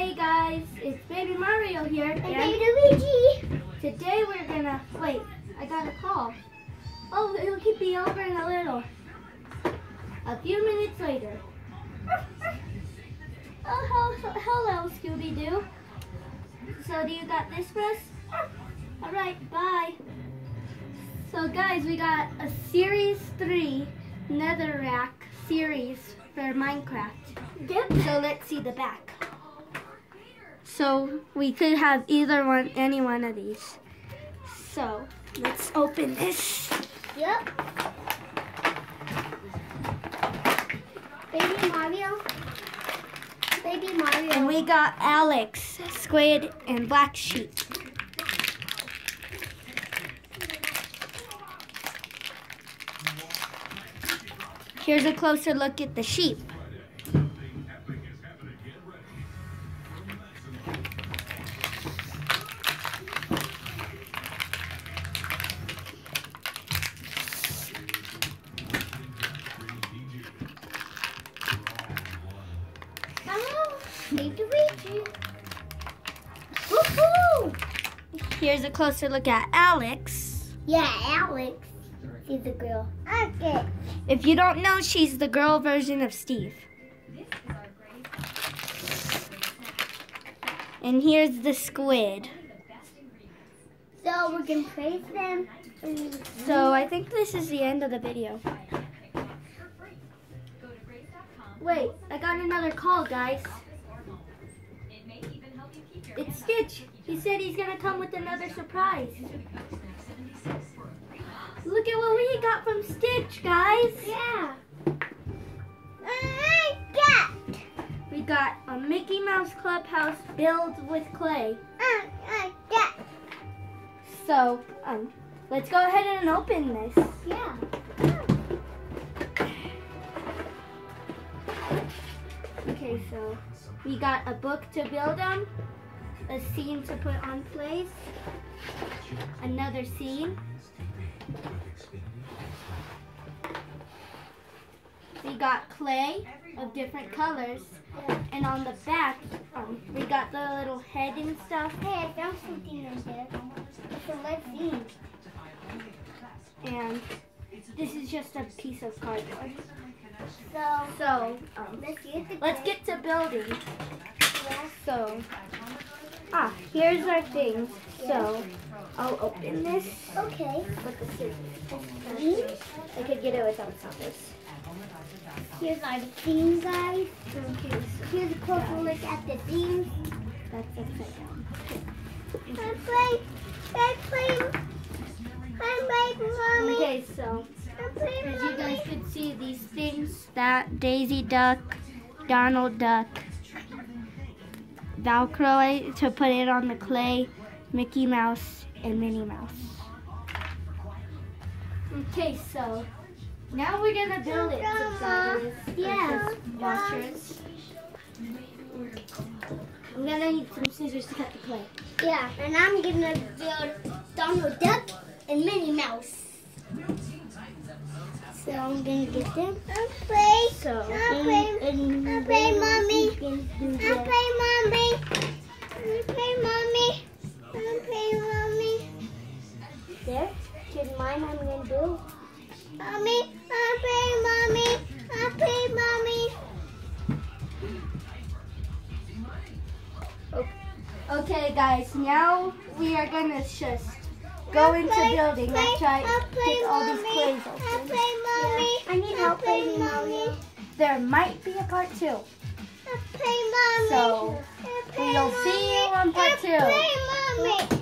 Hey guys, it's Baby Mario here. And And Baby Luigi. today we're gonna, wait, I got a call. Oh, it'll keep me over in a little. A few minutes later. Oh, hel- hello, Scooby-Doo. So do you got this for us? All right, bye. So guys, we got a Series 3 Netherrack series for Minecraft. Yep. So let's see the back. So we could have either one, any one of these. So let's open this. Yep. Baby Mario. Baby Mario. And we got Alex, Squid, and Black Sheep. Here's a closer look at the sheep. Baby Luigi. Woohoo! Here's a closer look at Alex. Yeah, Alex. She's a girl. Okay. If you don't know, she's the girl version of Steve. And here's the squid. So we're gonna praise them. So I think this is the end of the video. Wait, I got another call, guys. It's Stitch. He said he's gonna come with another surprise. Look at what we got from Stitch, guys. Yeah. I got. We got a Mickey Mouse Clubhouse built with clay. I, I got. So, um, let's go ahead and open this. Yeah. Okay, so we got a book to build them, a scene to put on place, another scene. We got clay of different colors, and on the back, um, we got the little head and stuff. Hey, I found something in there. So let's see. And this is just a piece of cardboard. So So, um, let's get let's get to building. Yeah. So, ah, here's our things. So, I'll open this Okay. with the scissors. I could get it without scissors. Here's our theme, guys. Okay, Here's a closer look at the themes. that's upside down. I'm playing. I'm playing. I'm playing, mommy. Okay, so as you guys could see, these things that Daisy Duck, Donald Duck, Velcro to put it on the clay, Mickey Mouse, and Minnie Mouse. Okay, so now we're gonna build it. Yeah. Washers. I'm gonna need some scissors to cut the clay. Yeah, and I'm gonna build Donald Duck and Minnie Mouse. So I'm gonna get them. So I'm playing. and I'm playing, mommy. I'm the- mommy. I'm playing, mommy. I'm playing, mommy. There. Here's mine. I'm gonna do. Mommy, I'm playing, mommy. I'm playing, mommy. Okay, guys. Now we are gonna just go into play- building. Let's try to play, get all these mommy. clays open. playing, mommy. I need help I'm playing, playing mommy. There might be a part two. So, we'll see you on part two.